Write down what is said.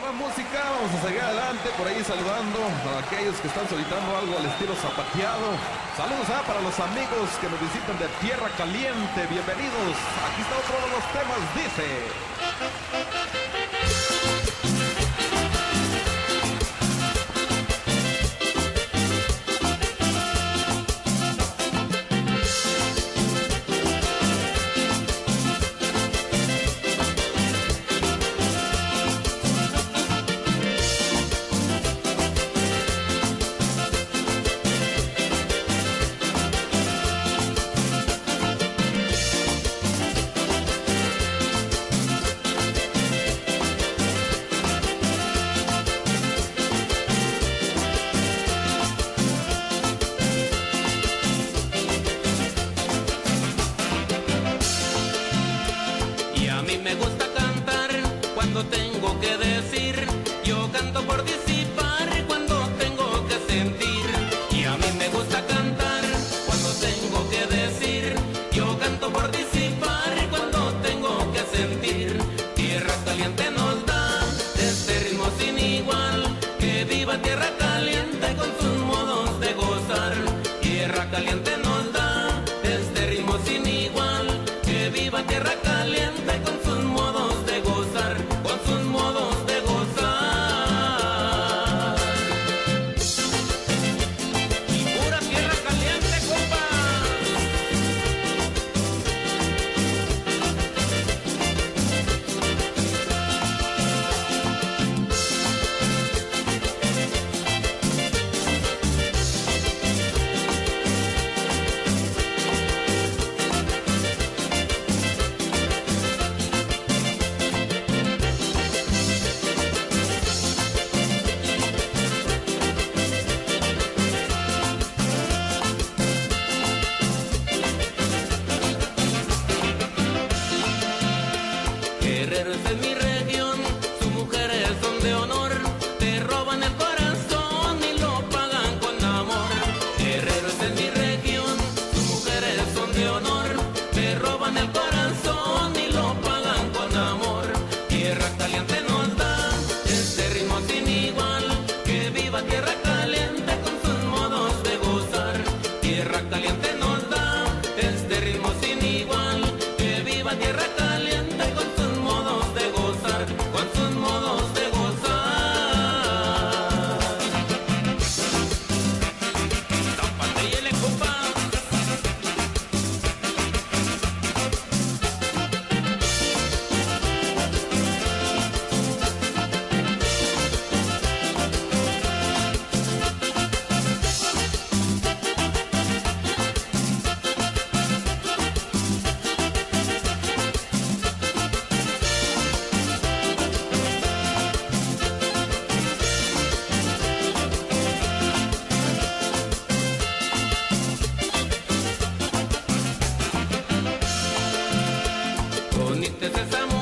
más música, vamos a seguir adelante por ahí saludando a aquellos que están solicitando algo al estilo zapateado. Saludos ah, para los amigos que nos visitan de Tierra Caliente, bienvenidos. Aquí está otro de los temas, dice. A mí me gusta cantar cuando tengo que decir, yo canto por disipar cuando tengo que sentir. Y a mí me gusta cantar cuando tengo que decir, yo canto por disipar cuando tengo que sentir. Tierra caliente nos da este ritmo sin igual, que viva tierra caliente con sus modos de gozar. Tierra caliente nos pero esa es mi región, sus mujeres son de honor, te roban el corazón y lo pagan con amor. Guerrero, esa es mi región, sus mujeres son de honor, te roban el corazón y lo pagan con amor. Tierra caliente nos da este ritmo sin igual, que viva tierra caliente con sus modos de gozar. Tierra caliente Uniste esa